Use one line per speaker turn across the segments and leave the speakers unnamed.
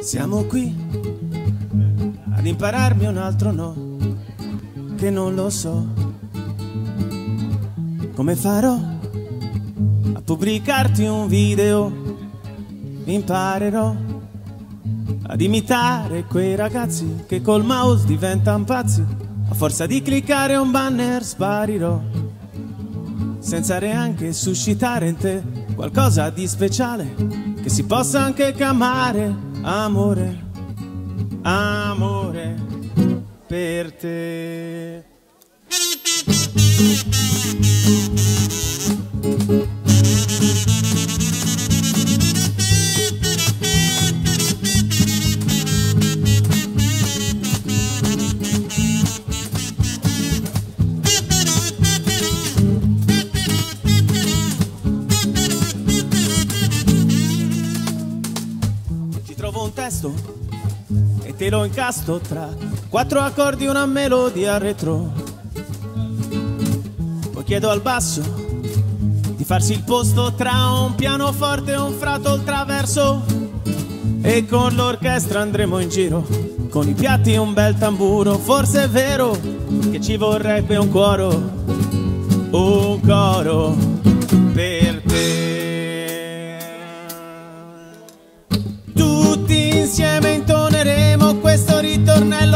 Siamo qui ad impararmi un altro no, che non lo so. Come farò a pubblicarti un video? Imparerò ad imitare quei ragazzi che col mouse diventano pazzi. A forza di cliccare un banner sparirò, senza neanche suscitare in te qualcosa di speciale che si possa anche chiamare amore, amore per te. Testo e te lo incasto tra quattro accordi una melodia retro. Poi chiedo al basso di farsi il posto tra un pianoforte e un frato il traverso. E con l'orchestra andremo in giro, con i piatti e un bel tamburo. Forse è vero che ci vorrebbe un coro, un coro per te.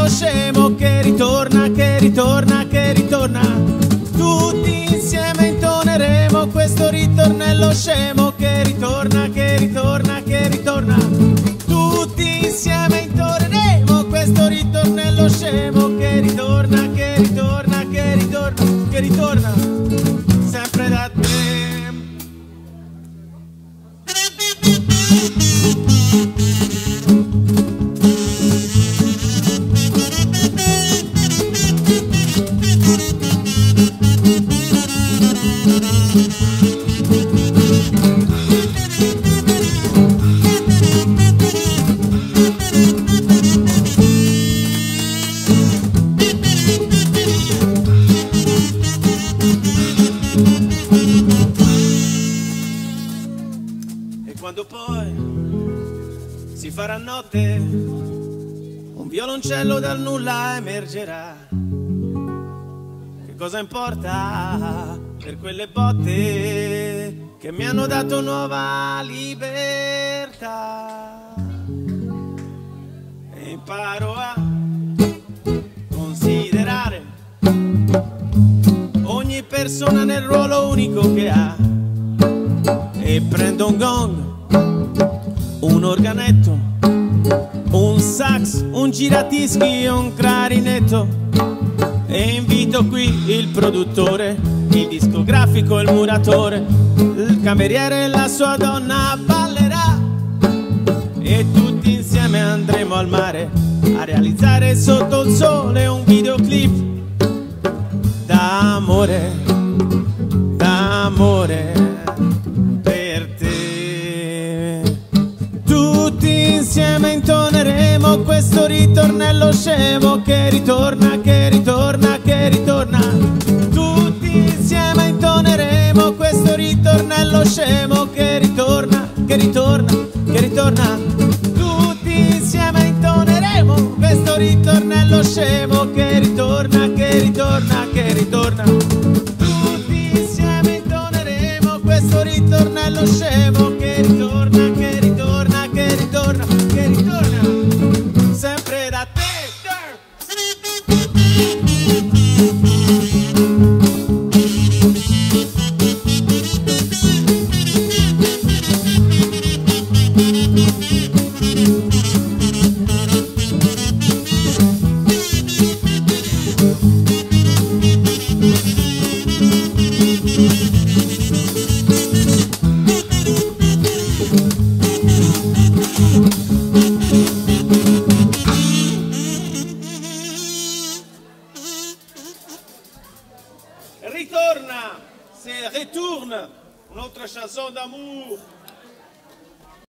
Ritornello scemo che ritorna, che ritorna, che ritorna. Tutti insieme intoneremo questo ritornello scemo che ritorna, che ritorna, che ritorna. Tutti insieme intoneremo quando poi si farà notte, un violoncello dal nulla emergerà. Che cosa importa per quelle botte che mi hanno dato nuova libertà? E imparo a considerare ogni persona nel ruolo unico che ha e prendo un gong, un organetto, un sax, un giratischi e un clarinetto. E invito qui il produttore, il discografico, il muratore, il cameriere e la sua donna ballerà. E tutti insieme andremo al mare a realizzare sotto il sole un videoclip d'amore, d'amore insieme intoneremo questo ritornello scemo che ritorna, che ritorna, che ritorna. Tutti insieme intoneremo questo ritornello scemo che ritorna, che ritorna, che ritorna. Tutti insieme intoneremo questo ritornello scemo che ritorna, che ritorna, Ritorna, c'est retourne, une autre chanson d'amour.